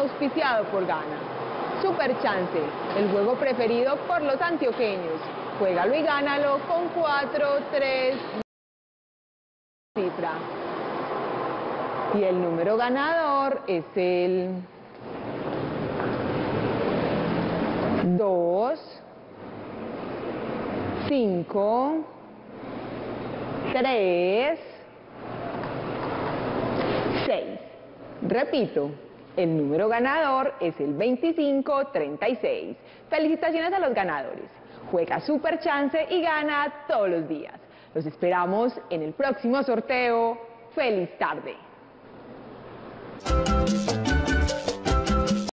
auspiciado por Gana. Super Chance, el juego preferido por los antioqueños. Juégalo y gánalo con 4, 3, cifra. Y el número ganador es el 2, 5, 3, 6. Repito, el número ganador es el 2536. Felicitaciones a los ganadores. Juega Super Chance y gana todos los días. Los esperamos en el próximo sorteo. ¡Feliz tarde!